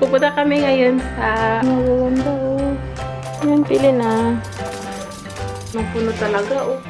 Pupunta kami ngayon sa... Magaganda, oh. Yan, pili na. Mapuno talaga, oh.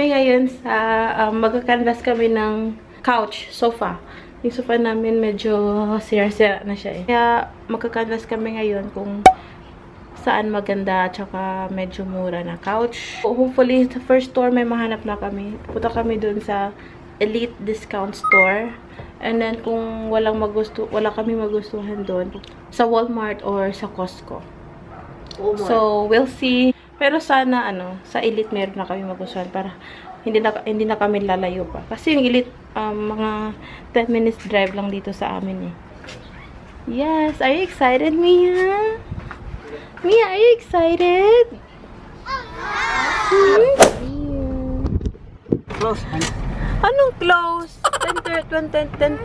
Kami ngayon sa, um, magka-canvas kami ng couch, sofa. Yung sofa namin medyo sira-sira na siya eh. Kaya magka-canvas kami ngayon kung saan maganda tsaka medyo mura na couch. Hopefully, sa first store may mahanap na kami. Pupunta kami dun sa Elite Discount Store. And then, kung walang magusto, wala kami magustuhan doon, sa Walmart or sa Costco. So, we'll see. Pero sana, ano, sa Elite meron na kami magustuhan para hindi na, hindi na kami lalayo pa. Kasi yung Elite, um, mga 10 minutes drive lang dito sa amin eh. Yes! Are you excited, Mia? Mia, are you excited? Hmm? Close. Anong close? 10, 10, 10,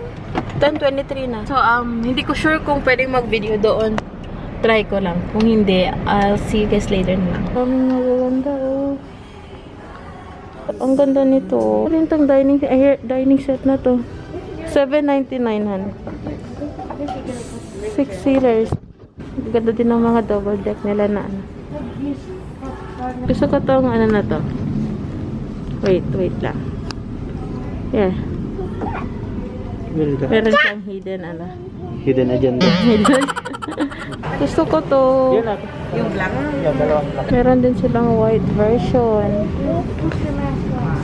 10, 10.23 na. So, um, hindi ko sure kung pwedeng mag-video doon. Try ko lang. Kung hindi, I'll see you guys later na. Ang magaganda, oh. Ang ganda nito. Ano yung dining, ay, dining set na to? 7.99 han. 6 seaters. Ang Ganda din ng mga double deck nila na ano. Gusto ko tong ano na to. Wait, wait lang. Yeah. Meron siyang hidden ano. Hidden agenda. Hidden. Gusto ko to. Yung black? Meron din silang white version.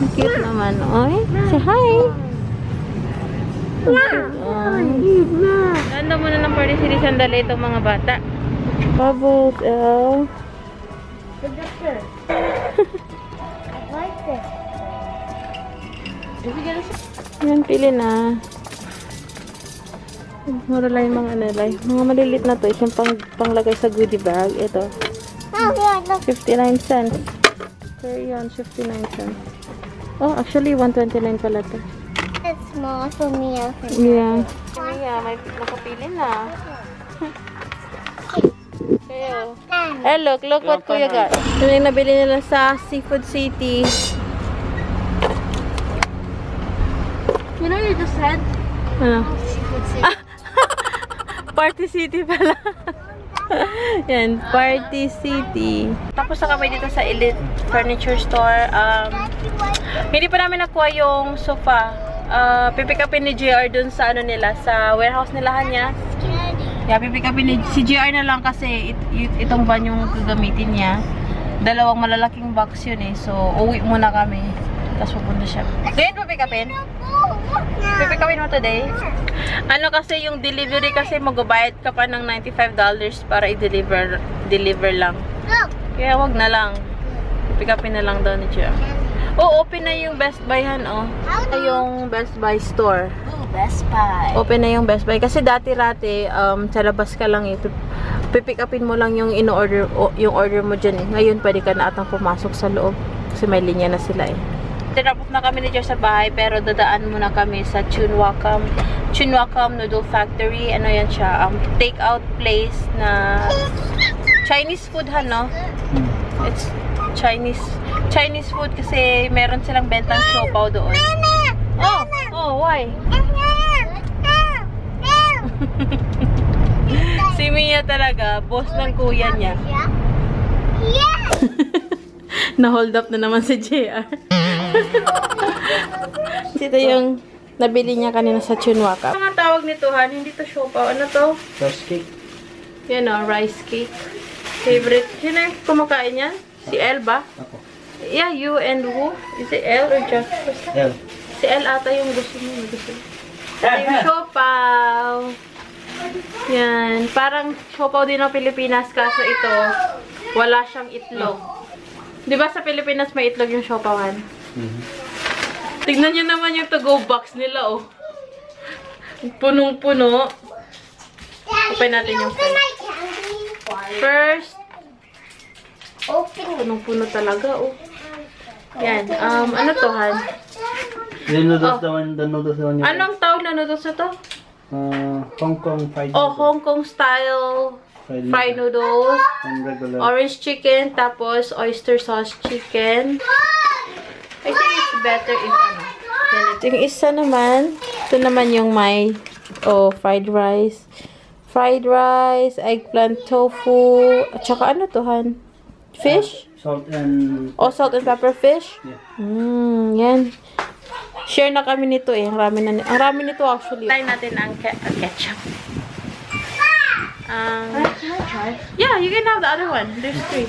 Ang cute naman. Oy, say hi! Ganda mo na ng party series sandali itong mga bata. Bubbles, El. Yan, pili na. Mura lang yung mga lang. Mga malilit na to. Yung pang, panglagay sa goodie bag. Ito. 59 cents. Crayon, 59 cents. Oh, actually, 129 pala to. It's small for me. I think. Yeah. Mia, may nakapili na. Kayo. Eh, look. Look what Kuya got. Ito yung nabili nila sa Seafood City. You know, you just said Ano? seafood Ah! Party City pala. Yan, Party City. Tapos na kami dito sa Elite Furniture Store. Um, hindi pa namin nakuha yung sofa. Uh, pipick upin ni JR dun sa ano nila, sa warehouse nila niya. Yeah, pipick upin ni si JR na lang kasi it, it- itong van yung gagamitin niya. Dalawang malalaking box yun eh. So, uwi muna kami. Tapos pupunta siya. Ngayon pipick upin? Pipick upin mo today? Ano kasi yung delivery kasi magbabayad ka pa ng $95 para i-deliver deliver lang. Kaya wag na lang. Pick upin na lang daw ni Gia. Oh, open na yung Best Buy han, oh. Yung Best Buy store. Oh, Best Buy. Open na yung Best Buy. Kasi dati-rati, um, sa labas ka lang eh. Pipick upin mo lang yung in-order, yung order mo dyan eh. Ngayon, pwede ka na atang pumasok sa loob. Kasi may linya na sila eh. Tinapos na kami ni Josh sa bahay, pero dadaan muna kami sa Chunwakam. Chunwakam Noodle Factory. Ano yan siya? Um, take-out place na Chinese food ha, no? It's Chinese Chinese food kasi meron silang bentang siopaw doon. Oh, oh, why? Si Mia talaga, boss ng kuya niya. Na-hold up na naman si JR. Ito yung nabili niya kanina sa Chunwaka. Ang tawag nito, Han, hindi to siopaw. Ano to? First cake. Yan o, rice cake. Favorite. Sino yung kumakain yan? Si El ba? Ako. Yeah, you and who? Is it El or Jeff? Yan. Si El ata yung gusto mo. Gusto mo. Ito yung siopaw. Yan. Parang siopaw din ng Pilipinas kaso ito, wala siyang itlog. Di ba sa Pilipinas may itlog yung siopawan? Mhm. Tignan nyo naman yung to-go box nila, oh. Punong-puno. Open natin yung first. First, punong-puno talaga, oh. Yan. Um, ano to, Han? Noodles, Oh. noodles, the one you Anong tawag na noodles na to? Uh, Hong Kong fried Oh, noodles. Hong Kong style Fried, fried noodles. And regular. Orange chicken, tapos oyster sauce chicken. I think it's better if ano. Yung isa naman, ito naman yung may, oh, fried rice. Fried rice, eggplant tofu, at saka ano to, Han? Fish? Salt and... Oh, salt and pepper fish? Yeah. Hmm, yan. Share na kami nito eh. Ang rami, na, ang rami nito actually. Try natin ang ke- ang ketchup. Um, Can I try? yeah, you can have the other one. There's three.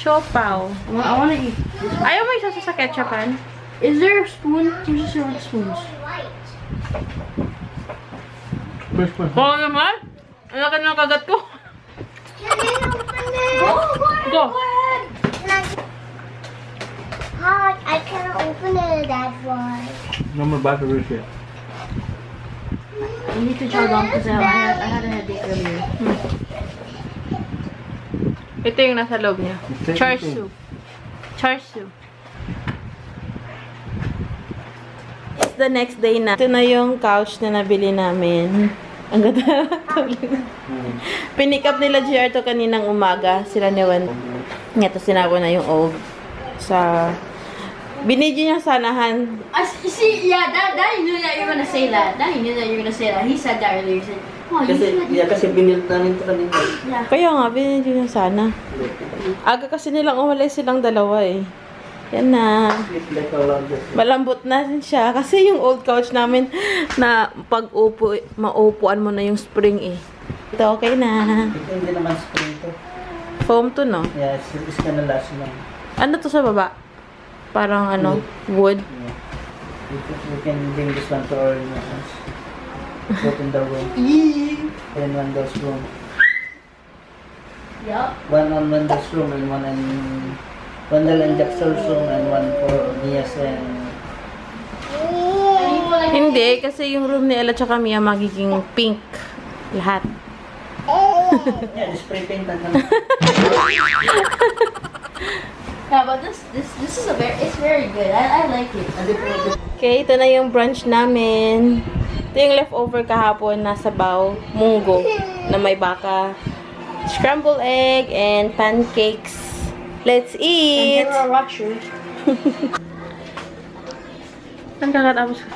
Siopaw. I want to eat. Ayaw mo isa sa ketchup, Han? Is there a spoon? Where's the silver spoons? First one. Oo naman. Ang laki ng kagat ko. Go. Hi, I can't open it that way. No more batteries here. You need to chow down because I, had, I had a headache earlier. Hmm. Ito yung nasa loob niya. Char siu. Char siu. It's the next day na. Ito na yung couch na nabili namin. Ang ganda. Hmm. Pinick up nila GR to kaninang umaga. Sila ni Wen. Ito sinabi na yung old sa... Binidyo niya sanahan. I s- see, yeah, that, Daddy knew that you were gonna say that. Daddy knew that you were gonna say that. He said that earlier. He said, "Oh, you Kasi, yeah, kasi binilt namin ito kanina. Kaya nga, binidyo niya sana. Aga kasi nilang umalis silang dalawa eh. Yan na. Malambot na rin siya. Kasi yung old couch namin na pag upo, maupuan mo na yung spring eh. Ito okay na. Ito hindi naman spring to. Foam to no? Yeah, it's, it's gonna last long. Ano to sa baba? Parang ano, wood. Yeah. We can, bring this one to our house. Put in the room. And one those room. Yup. One on Wendel's room and one in Wendell and Jackson's room and one for Mia's and Hindi, kasi yung room ni Ella tsaka Mia magiging pink. Lahat. yeah, spray paint and Yeah, but this, this, this is a very, it's very good. I, I like it. Okay, ito na yung brunch namin. Ito yung leftover kahapon na sabaw, munggo, na may baka, scrambled egg, and pancakes. Let's eat! a rupture. Ang kakatapos ko.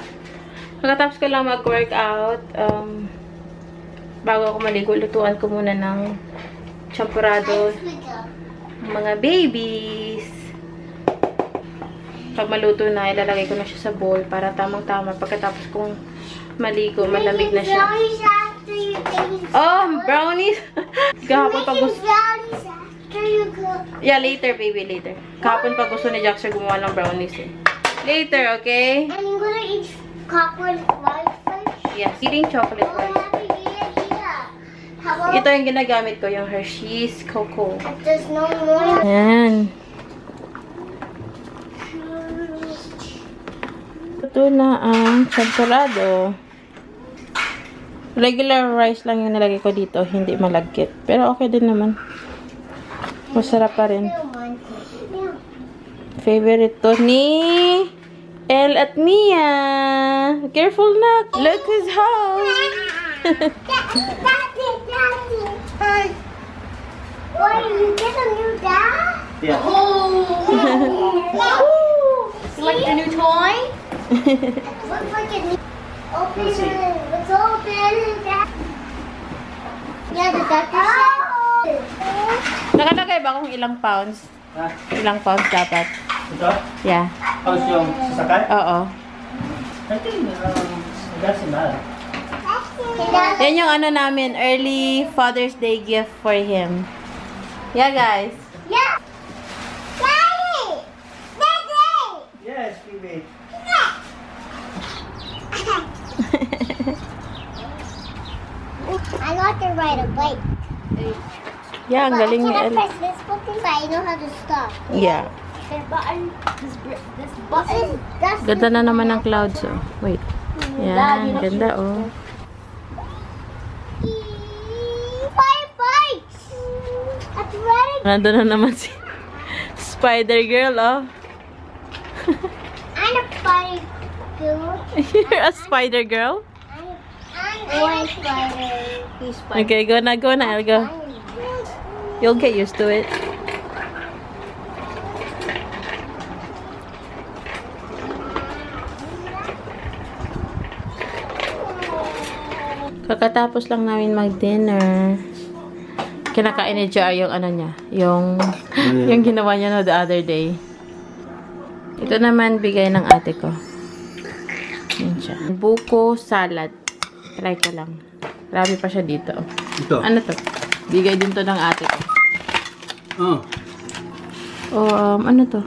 Kakatapos ko lang mag-workout. Um, bago ako maligo, lutuan ko muna ng champurado mga babies. Pag maluto na, ilalagay ko na siya sa bowl para tamang-tama. Pagkatapos kong maligo, malamig na siya. Oh, brownies! Kahapon pag gusto... Yeah, later, baby, later. Kahapon pag gusto ni Jackson gumawa ng brownies eh. Later, okay? You're gonna eat cockroach white fish? Yes, eating chocolate Oh, about Ito yung ginagamit ko, yung Hershey's Cocoa. there's no more? Ayan. Ito na ang champurado. Regular rice lang yung nilagay ko dito, hindi malagkit. Pero okay din naman. Masarap pa rin. Favorite to ni El at Mia. Careful na. Look who's home. Daddy, Daddy. Hi. What, you get a new dad? yeah. You like the new toy? Looks like a new... Open Let's see. it. Let's open it. Yeah, the doctor said... Nakalagay ba kung ilang pounds? Ah, Ilang pounds dapat? ito? Yeah. How's yung sasakay? Oo. I think, um, doesn't matter. Yan yung ano namin, early Father's Day gift for him. Yeah, guys. Ride a bike. Yeah, But I galing ni cannot El. press this button, but I know how to stop. Yeah. This button, this, br- this This is, Ganda na naman ng clouds, oh. Wait. Mm-hmm. Yan, ganda, oh. Fire bikes! That's. Nandun na naman si Spider Girl, oh. I'm a fire You're a spider girl? White spider. He's fine. Okay, go na, go na, Elgo. You'll get used to it. Kakatapos lang namin mag-dinner. Kinakain ni Jar yung ano niya, yung, yung ginawa niya no the other day. Ito naman bigay ng ate ko. Yan siya. Buko salad. Try ko lang. Grabe pa siya dito. Ito. Ano to? Bigay din to ng ate ko. Oh. O, um, ano to?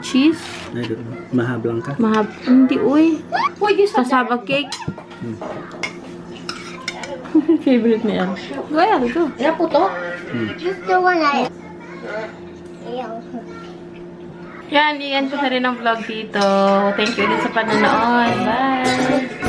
Cheese? I don't know. Mahablang ka. Mahab... Hindi, uy. Said Kasaba cake. Favorite niya. Go, El, go. Yan po to? Just the one I. Yeah. Yan, iyan ko na rin ang vlog dito. Thank you ulit sa panonood. Bye!